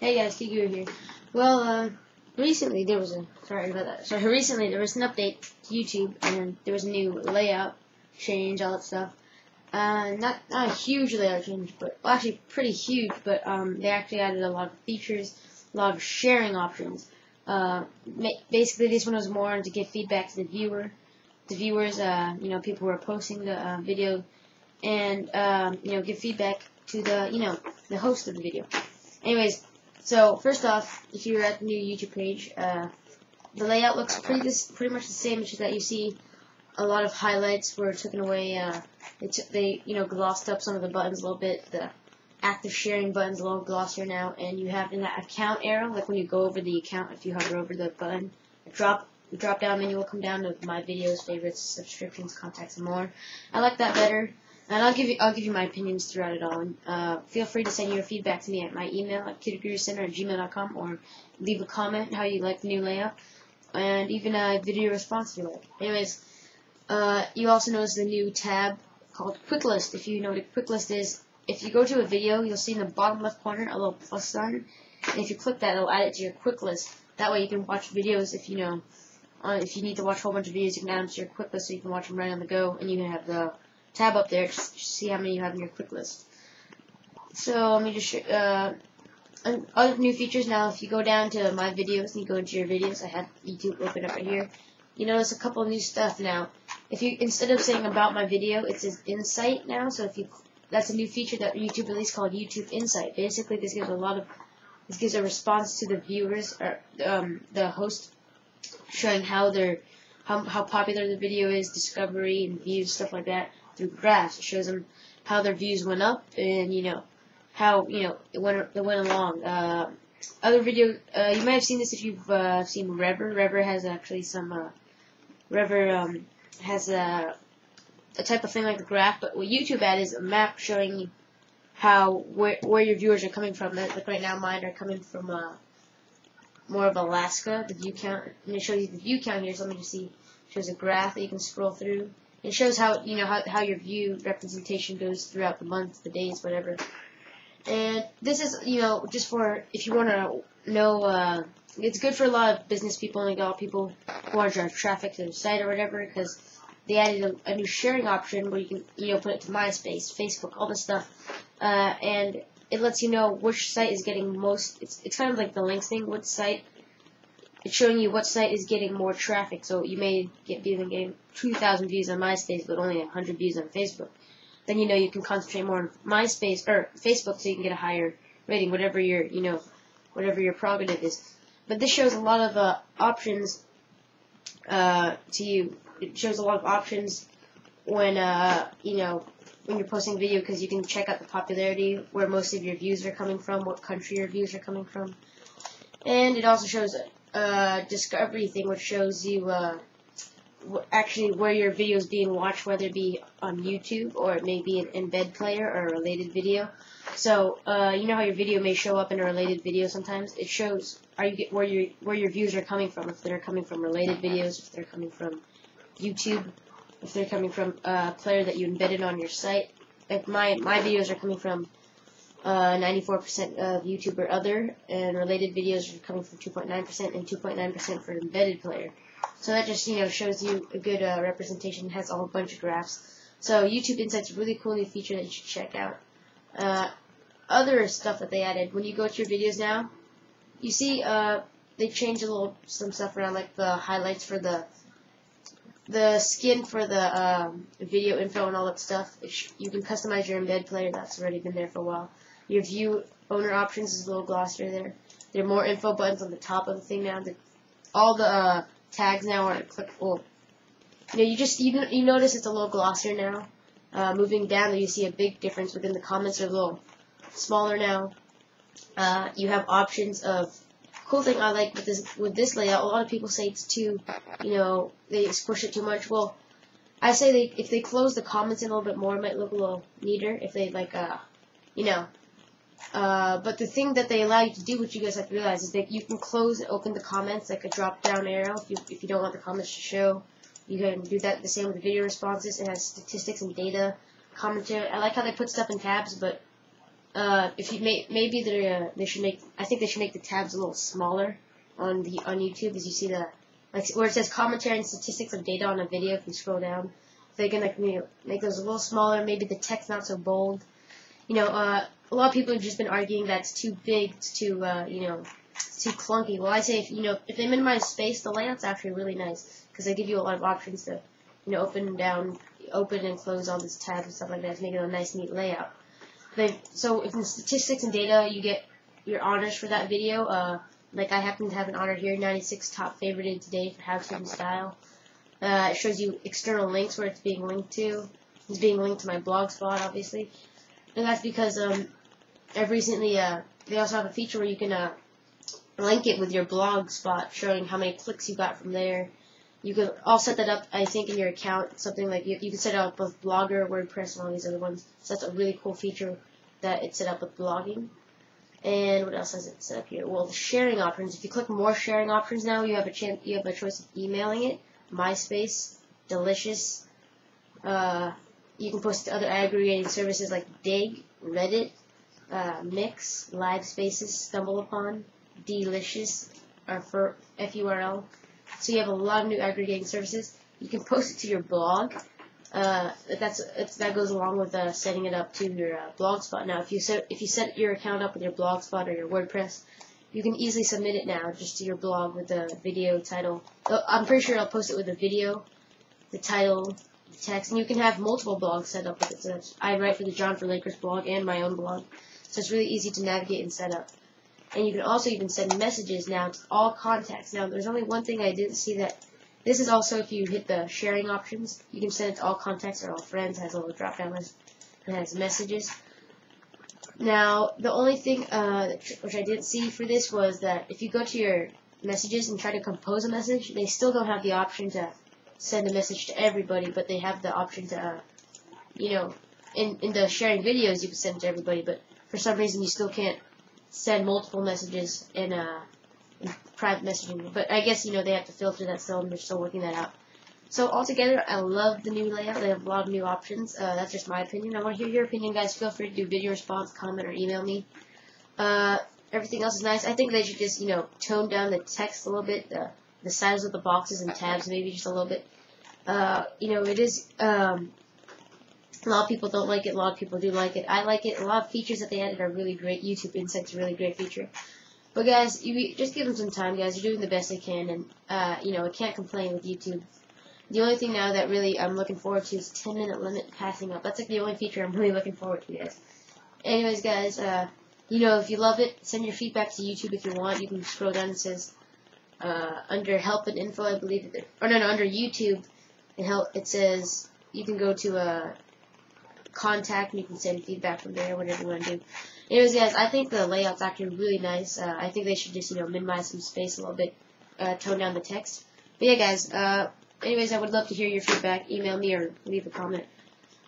Hey guys, Kigu here. Well, uh, recently there was a sorry about that. So recently there was an update to YouTube, and there was a new layout change, all that stuff. Uh, not not a huge layout change, but well, actually pretty huge. But um, they actually added a lot of features, a lot of sharing options. Uh, basically, this one was more to give feedback to the viewer, the viewers, uh, you know, people who are posting the uh, video, and um, you know, give feedback to the you know the host of the video. Anyways, so first off, if you're at the new YouTube page, uh, the layout looks pretty pretty much the same. It's just that you see a lot of highlights were taken away. Uh, they they you know glossed up some of the buttons a little bit. The active sharing button's a little glossier now, and you have in that account arrow, like when you go over the account, if you hover over the button, drop the drop down menu will come down to my videos, favorites, subscriptions, contacts, and more. I like that better. And I'll give you I'll give you my opinions throughout it all. And, uh, feel free to send your feedback to me at my email at kidguruscenter at gmail.com or leave a comment how you like the new layout and even a video response like. Anyways, uh, you also notice the new tab called Quick List. If you know what a Quick List is, if you go to a video, you'll see in the bottom left corner a little plus sign. And if you click that, it'll add it to your Quick List. That way you can watch videos if you know, uh, if you need to watch a whole bunch of videos, you can add them to your Quick List so you can watch them right on the go, and you can have the tab up there to see how many you have in your quick list. So let me just show, uh, other new features now. If you go down to my videos and you go into your videos, I have YouTube open up right here. You notice a couple new stuff now. If you instead of saying about my video, it says Insight now. So if you that's a new feature that YouTube released called YouTube Insight. Basically, this gives a lot of this gives a response to the viewers or um, the host, showing how their how how popular the video is, discovery and views, stuff like that through graphs. It shows them how their views went up and, you know, how, you know, it went, it went along. Uh, other video, uh, you might have seen this if you've uh, seen Revver. Revver has actually some, uh, Revver um, has a, a type of thing like a graph, but what YouTube added is a map showing how where where your viewers are coming from. Like right now, mine are coming from uh, more of Alaska. The view count, and it shows you the view count here. So let me just see. It shows a graph that you can scroll through. It shows how you know how how your view representation goes throughout the month, the days, whatever. And this is you know just for if you want to know. Uh, it's good for a lot of business people and a lot of people who want to drive traffic to their site or whatever because they added a, a, new sharing option where you can you know put it to MySpace, Facebook, all this stuff, uh, and it lets you know which site is getting most. It's it's kind of like the links thing. What site it's showing you what site is getting more traffic. So you may get be getting 2,000 views on MySpace, but only 100 views on Facebook. Then you know you can concentrate more on MySpace or Facebook, so you can get a higher rating, whatever your you know, whatever your prerogative is. But this shows a lot of uh, options uh, to you. It shows a lot of options when uh, you know when you're posting video because you can check out the popularity, where most of your views are coming from, what country your views are coming from, and it also shows uh, discovery thing, which shows you uh, actually where your video is being watched, whether it be on YouTube or it may be an embed player or a related video. So uh, you know how your video may show up in a related video sometimes. It shows are you get where your where your views are coming from. If they're coming from related videos, if they're coming from YouTube, if they're coming from a player that you embedded on your site. Like my my videos are coming from uh, 94% of YouTube or other, and related videos are coming from 2.9% and 2.9% for embedded player. So that just, you know, shows you a good uh, representation. Has a whole bunch of graphs. So YouTube Insights is a really cool new feature that you should check out. Uh, other stuff that they added, when you go to your videos now, you see uh, they changed a little some stuff around, like the highlights for the the skin for the um, video info and all that stuff. you can customize your embed player. That's already been there for a while. Your view owner options is a little glossier there. There are more info buttons on the top of the thing now. The, all the uh, tags now are clickable. You know, you just you you notice it's a little glossier now. Uh, moving down, you see a big difference within the comments are a little smaller now. Uh, you have options of cool thing I like with this with this layout. A lot of people say it's too, you know, they squish it too much. Well, I say they if they close the comments in a little bit more, it might look a little neater. If they like, uh, you know, uh, but the thing that they allow you to do, which you guys have to realize, is that you can close and open the comments like a drop-down arrow. If you, if you don't want the comments to show, you can do that the same with the video responses. It has statistics and data, commentary. I like how they put stuff in tabs, but uh, if you may, maybe they uh, they should make. I think they should make the tabs a little smaller on the on YouTube, as you see the like where it says commentary and statistics of data on a video. If you scroll down, they can like you know, make those a little smaller. Maybe the text not so bold. You know, uh, a lot of people have just been arguing that's too big, it's too uh, you know, too clunky. Well, I say if you know if they minimize space, the layout's actually really nice because they give you a lot of options to you know open and down, open and close all these tabs and stuff like that to make it a nice, neat layout. They, so if in statistics and data you get your honors for that video, uh, like I happen to have an honor here, 96 top favorited today for how to style. Uh, it shows you external links where it's being linked to. It's being linked to my blog spot, obviously. And that's because um, I've recently, uh, they also have a feature where you can uh, link it with your blog spot, showing how many clicks you got from there. You can all set that up, I think, in your account. Something like you, you can set up with Blogger, WordPress, and all these other ones. So that's a really cool feature that it's set up with blogging. And what else has it set up here? Well, the sharing options. If you click more sharing options now, you have a chance. You have a choice of emailing it, MySpace, Delicious. Uh, you can post to other aggregating services like Digg, Reddit, uh, Mixx, Live Spaces, StumbleUpon, Delicious, or for FURL. So you have a lot of new aggregating services. You can post it to your blog. Uh, that's that goes along with uh, setting it up to your uh, blogspot. Now, if you set if you set your account up with your blogspot or your WordPress, you can easily submit it now just to your blog with the video title. Uh, I'm pretty sure I'll post it with a video, the title, the text, and you can have multiple blogs set up with it. So I write for the John for Lakers blog and my own blog, so it's really easy to navigate and set up. And you can also even send messages now to all contacts. Now, there's only one thing I didn't see that this is also if you hit the sharing options. You can send it to all contacts or all friends. It has a little drop down list and has messages. Now, the only thing uh, which I didn't see for this was that if you go to your messages and try to compose a message, they still don't have the option to send a message to everybody, but they have the option to, uh, you know, in, in the sharing videos you can send it to everybody, but for some reason you still can't send multiple messages in uh, private messaging. But I guess, you know, they have to filter that still, and they're still working that out. So altogether, I love the new layout. They have a lot of new options. Uh, that's just my opinion. I want to hear your opinion, guys. Feel free to do video response, comment, or email me. Uh, everything else is nice. I think they should just, you know, tone down the text a little bit, the, the size of the boxes and tabs maybe just a little bit. Uh, you know, it is, um, a lot of people don't like it, a lot of people do like it. I like it. A lot of features that they added are really great. YouTube Insight's a really great feature. But guys, you just give them some time, guys. You're doing the best they can, and uh, you know I can't complain with YouTube. The only thing now that really I'm looking forward to is 10 minute limit passing up. That's like the only feature I'm really looking forward to, guys. Anyways, guys, uh, you know if you love it, send your feedback to YouTube if you want. You can scroll down. and It says uh, under help and info, I believe. Or no, no, under YouTube, it help. It says you can go to a uh, contact and you can send feedback from there, whatever you want to do. Anyways, guys, I think the layout's actually really nice. Uh, I think they should just, you know, minimize some space a little bit, uh, tone down the text. But yeah, guys, uh, anyways, I would love to hear your feedback. Email me or leave a comment.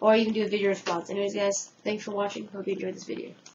Or you can do a video response. Anyways, guys, thanks for watching. Hope you enjoyed this video.